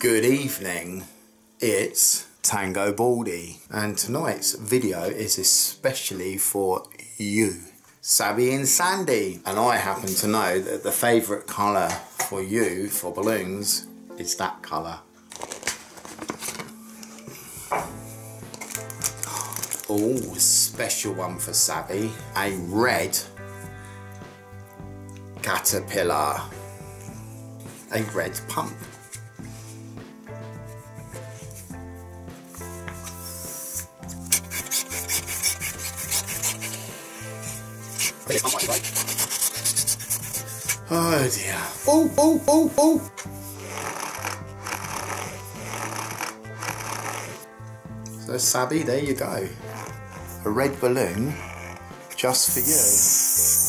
Good evening, it's Tango Baldy, and tonight's video is especially for you, Sabby and Sandy. And I happen to know that the favourite colour for you for balloons is that colour. Oh, special one for Sabby, a red caterpillar, a red pump. Oh dear. Oh, oh, oh, oh. So Sabby, there you go. A red balloon just for you.